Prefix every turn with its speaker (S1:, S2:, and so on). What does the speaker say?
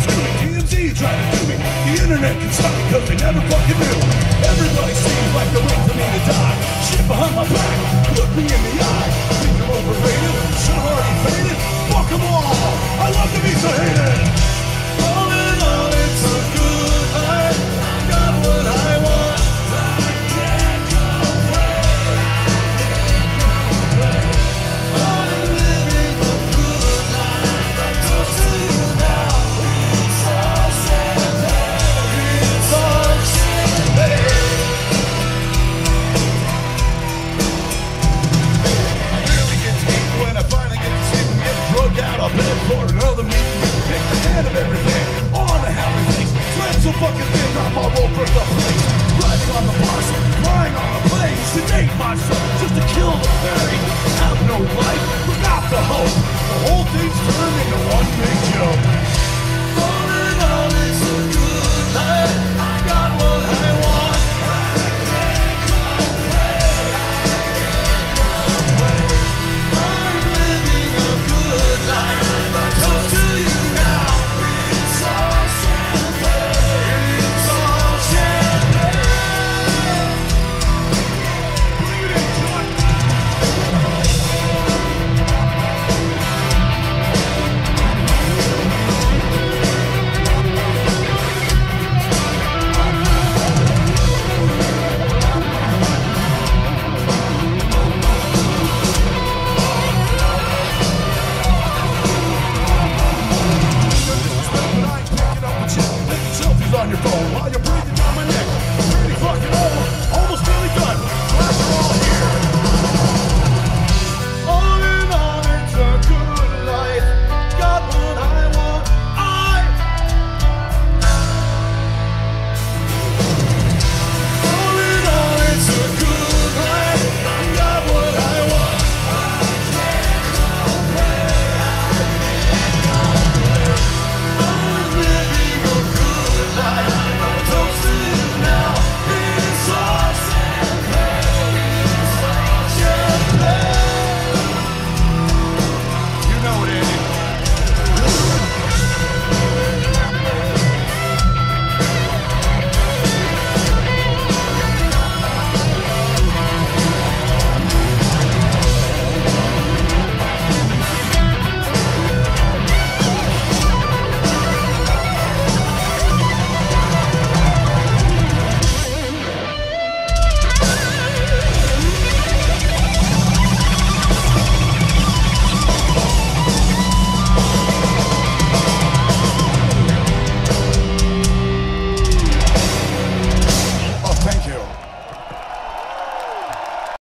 S1: tried to TMZ tried to me. The internet can stop me cause they never fucking knew. Everybody seems like they're fucking thing. microphone while you're